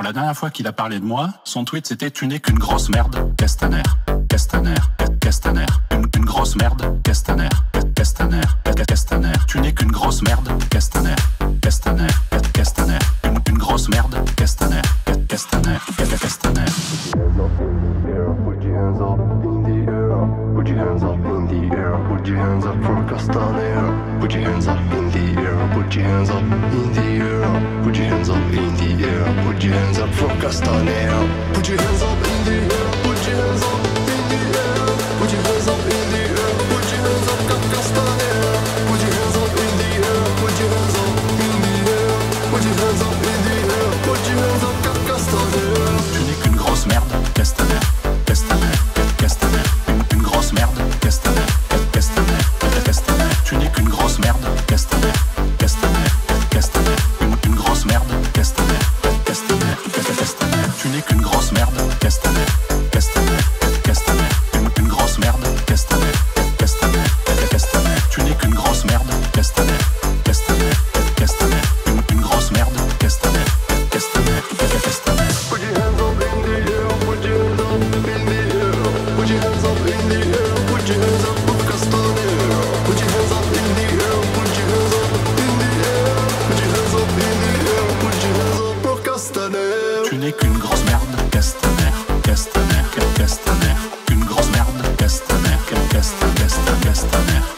La dernière fois qu'il a parlé de moi, son tweet c'était Tu n'es qu'une grosse merde, Castaner. Castaner, Castaner. Une, grosse merde, Castaner. Castaner, Castaner. Tu n'es qu'une grosse merde, Castaner. Castaner, Castaner. Une, une grosse merde, Castaner. Castaner, Castaner. Put your hands up in the air, put your hands up for Castaner. Put your hands up in the air, put your hands up in the air, put your hands your hands up from Castaneo. Put your hands up. straszne.